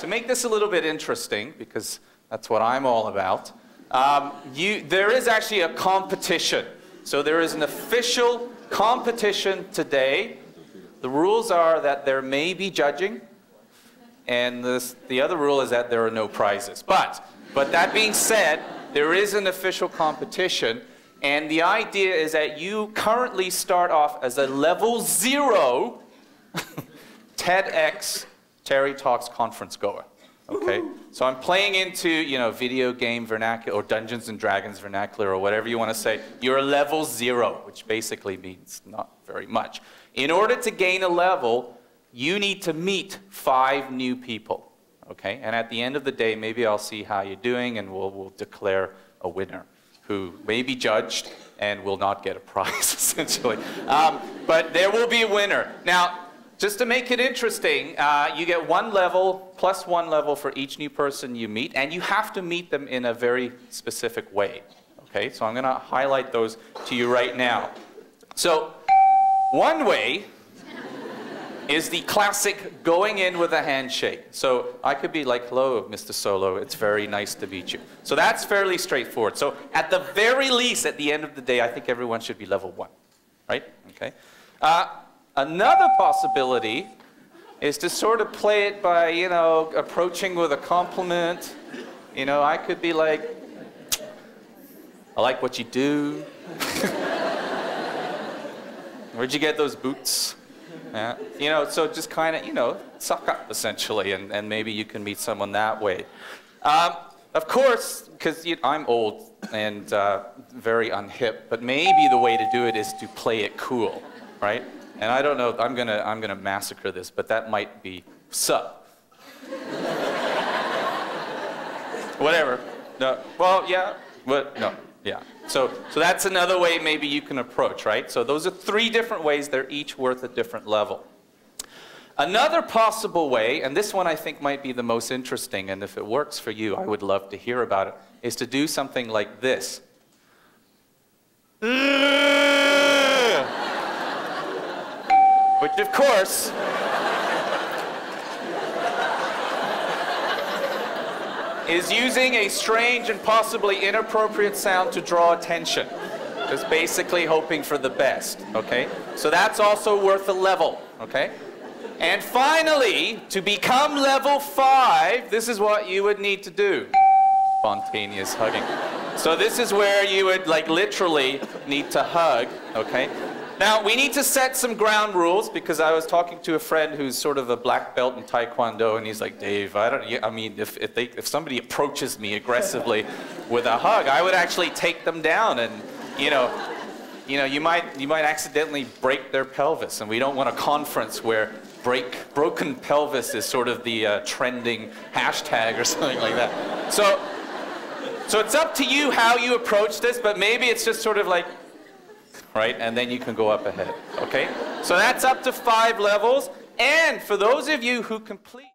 to make this a little bit interesting, because that's what I'm all about, um, you, there is actually a competition. So there is an official competition today. The rules are that there may be judging, and this, the other rule is that there are no prizes. But, but that being said, there is an official competition, and the idea is that you currently start off as a level zero TEDx Terry Talks conference goer. Okay? So I'm playing into, you know, video game vernacular or Dungeons and Dragons vernacular or whatever you want to say. You're a level zero, which basically means not very much. In order to gain a level, you need to meet five new people. Okay? And at the end of the day, maybe I'll see how you're doing and we'll, we'll declare a winner who may be judged and will not get a prize, essentially. Um, but there will be a winner. Now, just to make it interesting, uh, you get one level plus one level for each new person you meet, and you have to meet them in a very specific way. Okay, so I'm going to highlight those to you right now. So, one way is the classic going in with a handshake. So I could be like, hello, Mr. Solo, it's very nice to meet you. So that's fairly straightforward. So at the very least, at the end of the day, I think everyone should be level one, right? Okay. Uh, Another possibility is to sort of play it by, you know, approaching with a compliment. You know, I could be like, I like what you do. Where'd you get those boots? Yeah. You know, so just kind of, you know, suck up essentially, and, and maybe you can meet someone that way. Um, of course, because you know, I'm old and uh, very unhip, but maybe the way to do it is to play it cool, right? And I don't know, I'm gonna, I'm gonna massacre this, but that might be sup. Whatever. No. Well, yeah. What? No. Yeah. So, so that's another way maybe you can approach, right? So those are three different ways. They're each worth a different level. Another possible way, and this one I think might be the most interesting, and if it works for you, I would love to hear about it, is to do something like this. Which, of course, is using a strange and possibly inappropriate sound to draw attention. Just basically hoping for the best, okay? So that's also worth a level, okay? And finally, to become level five, this is what you would need to do. Spontaneous hugging. So this is where you would like literally need to hug, okay? Now, we need to set some ground rules because I was talking to a friend who's sort of a black belt in Taekwondo, and he's like, Dave, I don't, I mean, if, if, they, if somebody approaches me aggressively with a hug, I would actually take them down and, you know, you know, you might, you might accidentally break their pelvis, and we don't want a conference where break, broken pelvis is sort of the uh, trending hashtag or something like that. So, so it's up to you how you approach this, but maybe it's just sort of like, right? And then you can go up ahead, okay? So that's up to five levels. And for those of you who complete